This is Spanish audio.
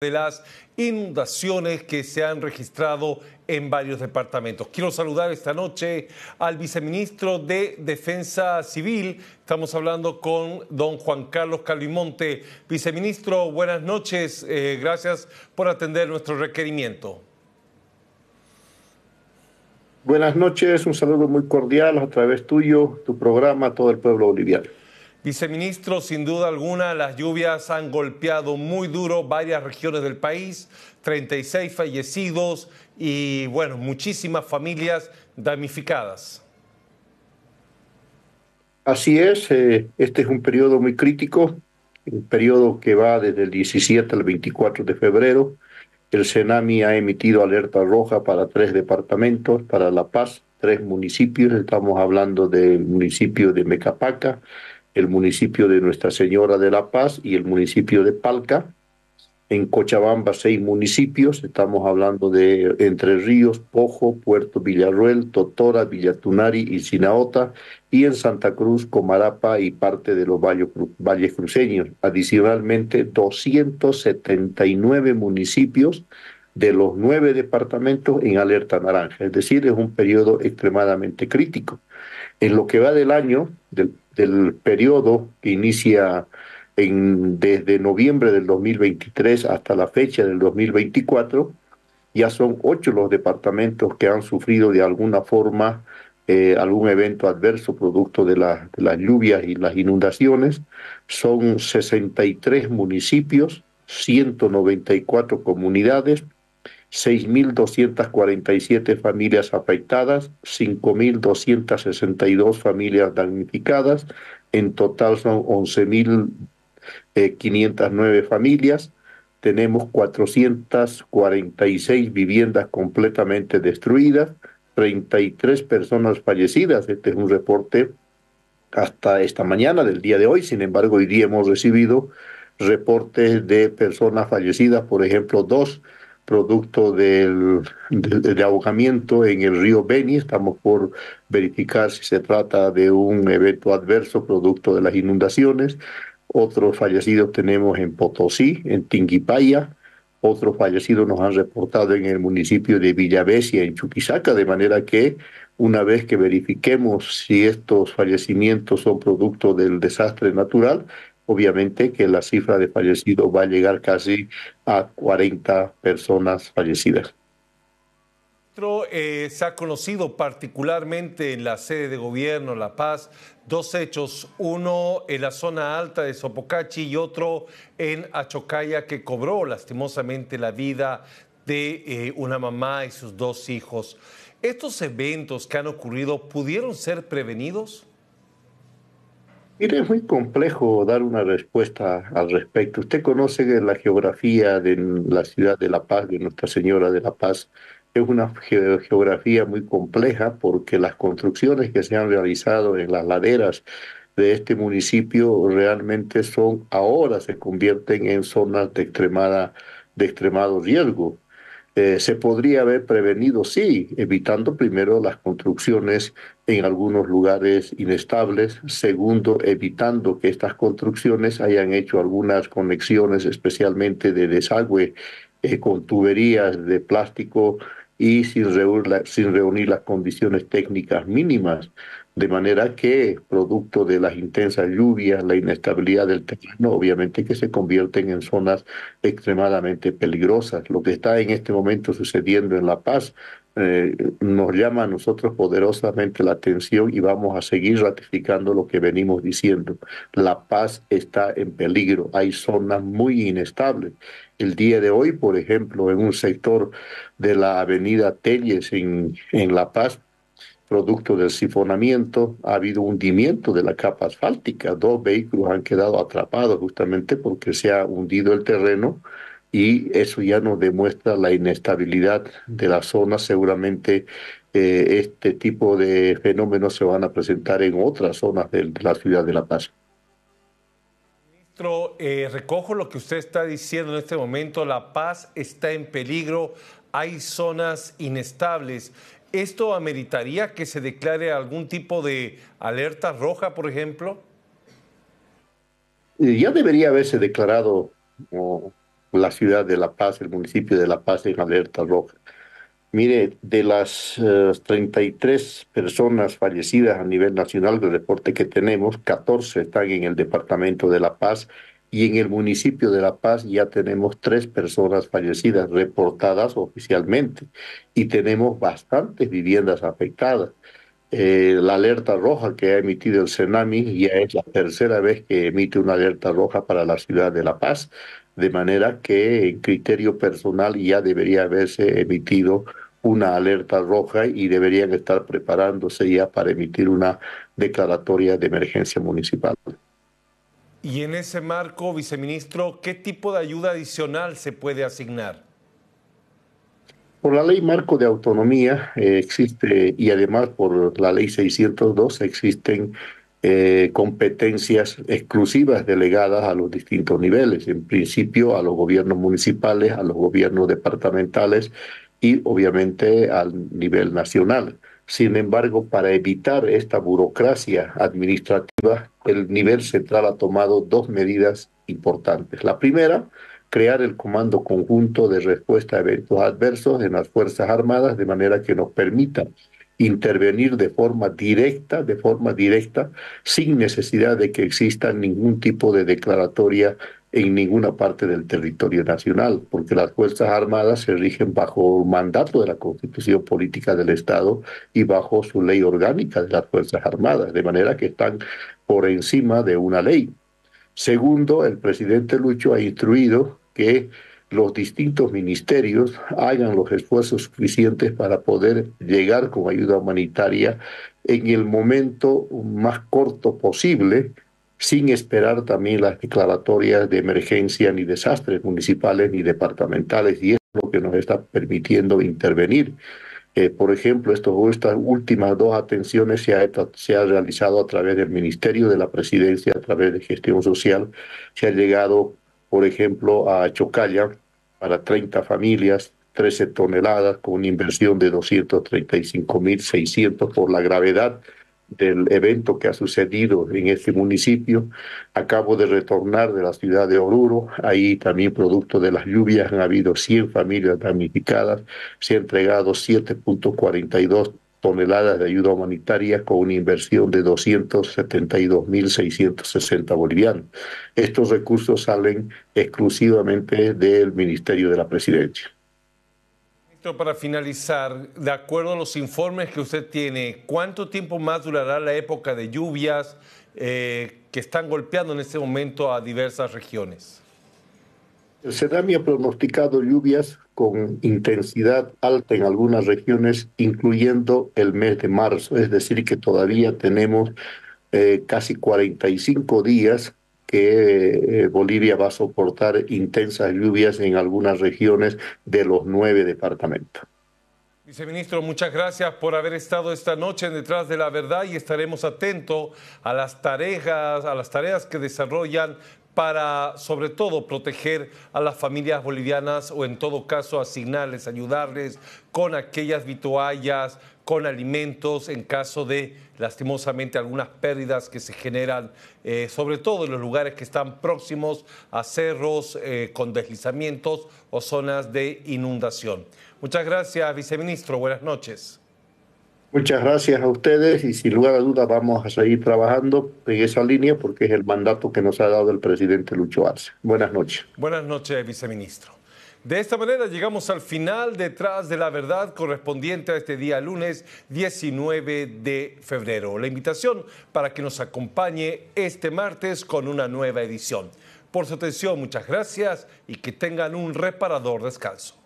de las inundaciones que se han registrado en varios departamentos. Quiero saludar esta noche al viceministro de Defensa Civil. Estamos hablando con don Juan Carlos Calvimonte. Viceministro, buenas noches. Eh, gracias por atender nuestro requerimiento. Buenas noches, un saludo muy cordial a través tuyo, tu programa, todo el pueblo boliviano. Viceministro, sin duda alguna, las lluvias han golpeado muy duro varias regiones del país, 36 fallecidos y, bueno, muchísimas familias damnificadas. Así es, eh, este es un periodo muy crítico, un periodo que va desde el 17 al 24 de febrero. El CENAMI ha emitido alerta roja para tres departamentos, para La Paz, tres municipios, estamos hablando del municipio de Mecapaca, el municipio de Nuestra Señora de la Paz y el municipio de Palca. En Cochabamba, seis municipios, estamos hablando de Entre Ríos, Pojo, Puerto Villarruel, Totora, Villatunari y Sinaota, y en Santa Cruz, Comarapa y parte de los valles cruceños. Adicionalmente, 279 municipios de los nueve departamentos en alerta naranja, es decir, es un periodo extremadamente crítico. En lo que va del año, del del periodo que inicia en, desde noviembre del 2023 hasta la fecha del 2024, ya son ocho los departamentos que han sufrido de alguna forma eh, algún evento adverso producto de, de, las lluvias y las inundaciones. Son 63 municipios, 194 comunidades, 6.247 familias afectadas, 5.262 familias damnificadas, en total son 11.509 familias, tenemos 446 viviendas completamente destruidas, 33 personas fallecidas, este es un reporte hasta esta mañana del día de hoy, sin embargo hoy día hemos recibido reportes de personas fallecidas, por ejemplo, dos producto del, de, ahogamiento en el río Beni. Estamos por verificar si se trata de un evento adverso producto de las inundaciones. Otros fallecidos tenemos en Potosí, en Tinguipaya. Otros fallecidos nos han reportado en el municipio de Villavesia, en Chuquisaca, de manera que una vez que verifiquemos si estos fallecimientos son producto del desastre natural, obviamente que la cifra de fallecidos va a llegar casi a 40 personas fallecidas. Eh, se ha conocido particularmente en la sede de gobierno, La Paz, dos hechos, uno en la zona alta de Sopocachi y otro en Achocaya que cobró lastimosamente la vida de eh, una mamá y sus dos hijos. ¿Estos eventos que han ocurrido pudieron ser prevenidos? Mire, es muy complejo dar una respuesta al respecto. Usted conoce la geografía de la ciudad de La Paz, de Nuestra Señora de La Paz. Es una geografía muy compleja porque las construcciones que se han realizado en las laderas de este municipio realmente son, ahora se convierten en zonas de extremada, de extremado riesgo. Eh, se podría haber prevenido, sí, evitando primero las construcciones en algunos lugares inestables, segundo, evitando que estas construcciones hayan hecho algunas conexiones, especialmente de desagüe, eh, con tuberías de plástico y sin sin reunir las condiciones técnicas mínimas de manera que, producto de las intensas lluvias, la inestabilidad del terreno, obviamente que se convierten en zonas extremadamente peligrosas. Lo que está en este momento sucediendo en La Paz eh, nos llama a nosotros poderosamente la atención y vamos a seguir ratificando lo que venimos diciendo. La paz está en peligro, hay zonas muy inestables. El día de hoy, por ejemplo, en un sector de la avenida Telles en, en La Paz, producto del sifonamiento, ha habido hundimiento de la capa asfáltica. Dos vehículos han quedado atrapados justamente porque se ha hundido el terreno y eso ya nos demuestra la inestabilidad de la zona. Seguramente eh, este tipo de fenómenos se van a presentar en otras zonas de, la ciudad de La Paz. Ministro, eh, recojo lo que usted está diciendo en este momento. La paz está en peligro. Hay zonas inestables. ¿Esto ameritaría que se declare algún tipo de alerta roja, por ejemplo? Ya debería haberse declarado la ciudad de La Paz, el municipio de La Paz en alerta roja. Mire, de las 33 eh, personas fallecidas a nivel nacional del reporte que tenemos, 14 están en el departamento de La Paz y en el municipio de La Paz ya tenemos tres personas fallecidas reportadas oficialmente y tenemos bastantes viviendas afectadas. Eh, la alerta roja que ha emitido el Senami ya es la tercera vez que emite una alerta roja para la ciudad de La Paz de manera que en criterio personal ya debería haberse emitido una alerta roja y deberían estar preparándose ya para emitir una declaratoria de emergencia municipal. Y en ese marco, viceministro, ¿qué tipo de ayuda adicional se puede asignar? Por la ley marco de autonomía eh, existe y además por la ley 602 existen eh, competencias exclusivas delegadas a los distintos niveles, en principio a los gobiernos municipales, a los gobiernos departamentales y obviamente al nivel nacional. Sin embargo, para evitar esta burocracia administrativa, el nivel central ha tomado dos medidas importantes. La primera, crear el Comando Conjunto de Respuesta a Eventos Adversos en las Fuerzas Armadas, de manera que nos permita intervenir de forma directa, de forma directa, sin necesidad de que exista ningún tipo de declaratoria en ninguna parte del territorio nacional, porque las Fuerzas Armadas se rigen bajo mandato de la Constitución Política del Estado y bajo su ley orgánica de las Fuerzas Armadas, de manera que están por encima de una ley. Segundo, el presidente Lucho ha instruido que los distintos ministerios hagan los esfuerzos suficientes para poder llegar con ayuda humanitaria en el momento más corto posible, sin esperar también las declaratorias de emergencia ni desastres municipales ni departamentales, y es lo que nos está permitiendo intervenir. Eh, por ejemplo, estas últimas dos atenciones se ha, se ha realizado a través del Ministerio de la Presidencia, a través de Gestión Social, se ha llegado por ejemplo, a Chocalla para 30 familias, 13 toneladas, con una inversión de 235.600 por la gravedad del evento que ha sucedido en este municipio. Acabo de retornar de la ciudad de Oruro, ahí también producto de las lluvias han habido 100 familias damnificadas, se ha entregado 7.42 toneladas de ayuda humanitaria con una inversión de 272.660 bolivianos. Estos recursos salen exclusivamente del Ministerio de la Presidencia. Para finalizar, de acuerdo a los informes que usted tiene, ¿cuánto tiempo más durará la época de lluvias eh, que están golpeando en este momento a diversas regiones? El CEDAMI ha pronosticado lluvias con intensidad alta en algunas regiones, incluyendo el mes de marzo. Es decir, que todavía tenemos eh, casi 45 días que eh, Bolivia va a soportar intensas lluvias en algunas regiones de los nueve departamentos. Viceministro, muchas gracias por haber estado esta noche Detrás de la Verdad y estaremos atentos a las tareas, a las tareas que desarrollan para, sobre todo, proteger a las familias bolivianas o, en todo caso, asignarles, ayudarles con aquellas vituallas, con alimentos en caso de, lastimosamente, algunas pérdidas que se generan, eh, sobre todo en los lugares que están próximos a cerros eh, con deslizamientos o zonas de inundación. Muchas gracias, viceministro. Buenas noches. Muchas gracias a ustedes y sin lugar a dudas vamos a seguir trabajando en esa línea porque es el mandato que nos ha dado el presidente Lucho Arce. Buenas noches. Buenas noches, viceministro. De esta manera llegamos al final detrás de la verdad correspondiente a este día lunes 19 de febrero. La invitación para que nos acompañe este martes con una nueva edición. Por su atención, muchas gracias y que tengan un reparador descanso.